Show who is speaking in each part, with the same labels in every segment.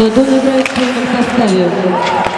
Speaker 1: Команда «Дон» играет в полном составе.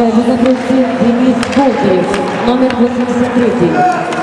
Speaker 1: Шайбу забросил Денис Болдырев, номер 83.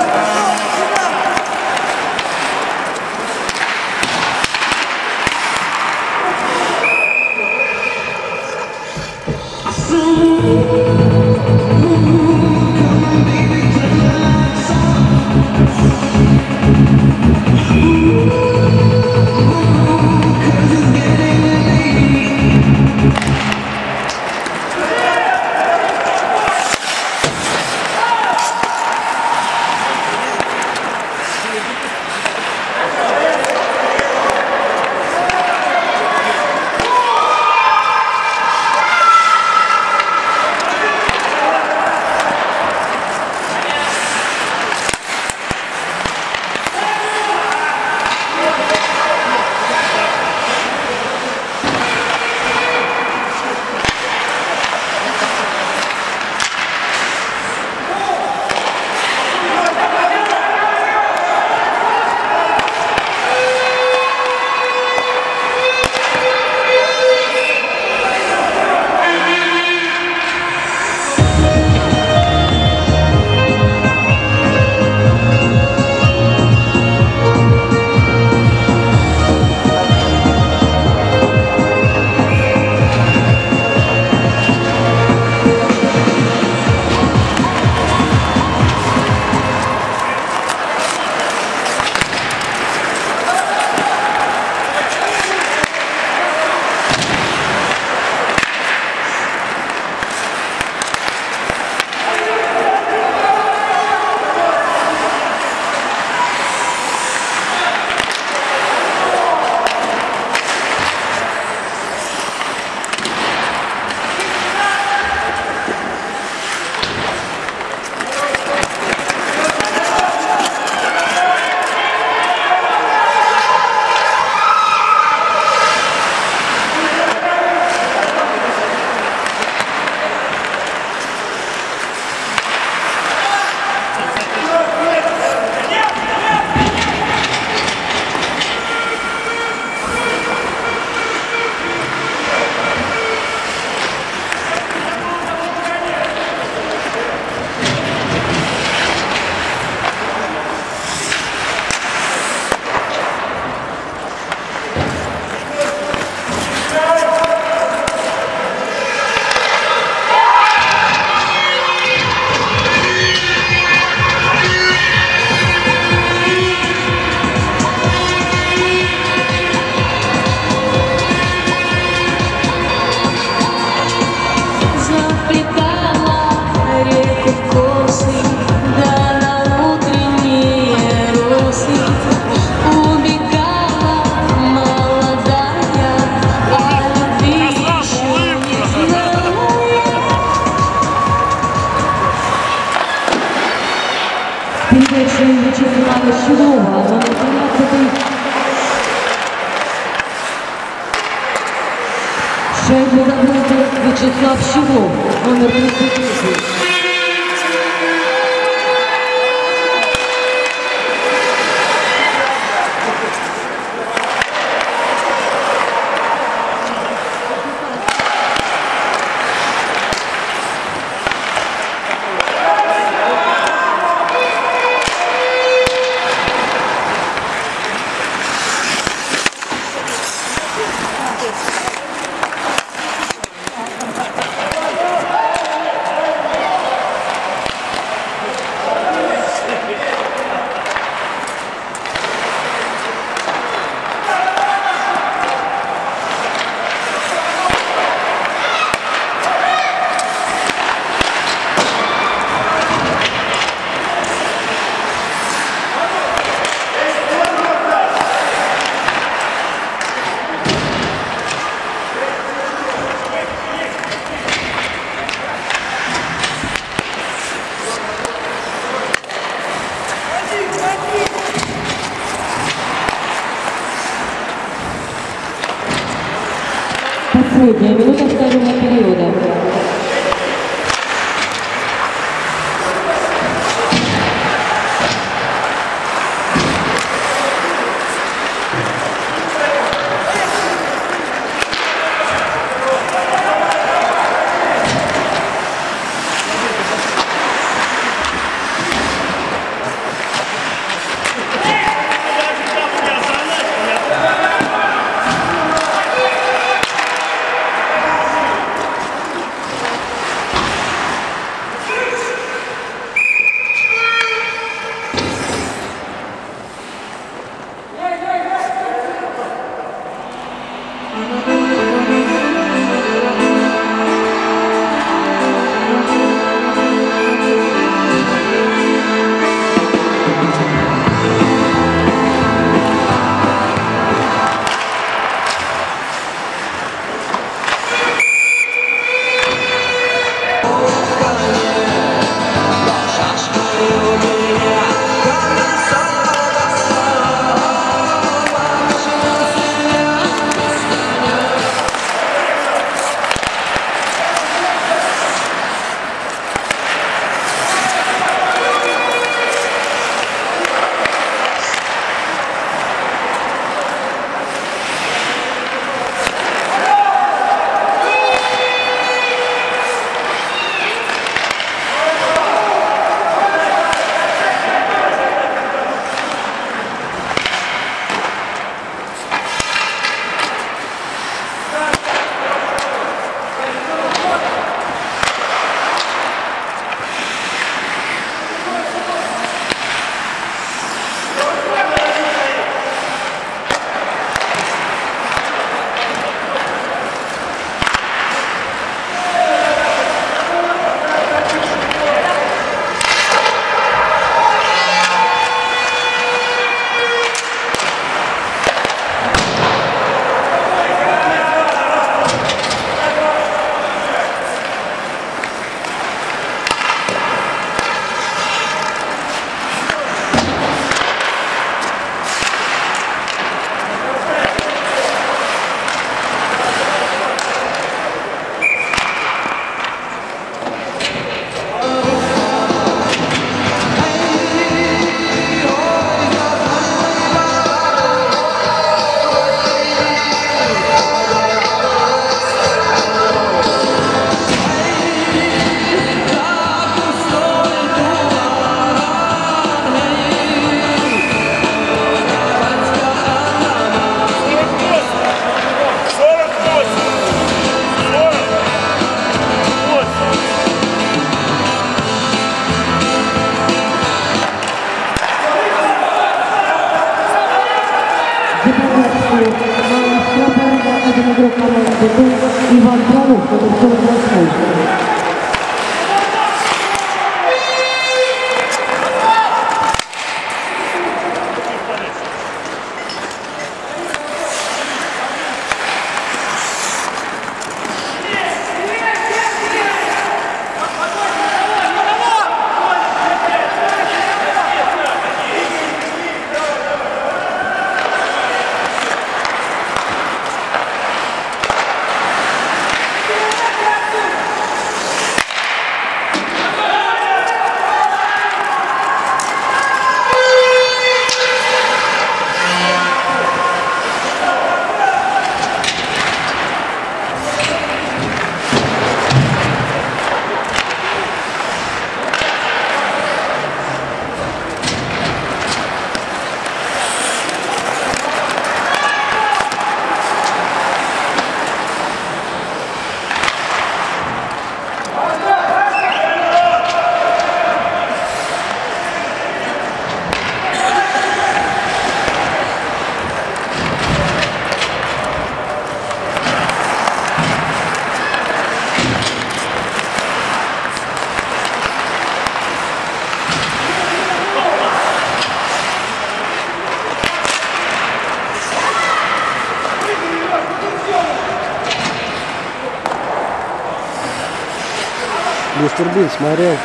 Speaker 2: Мистер Бин смотрел.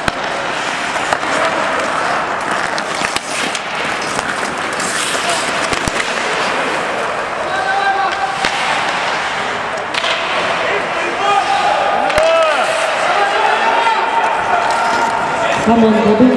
Speaker 1: Команда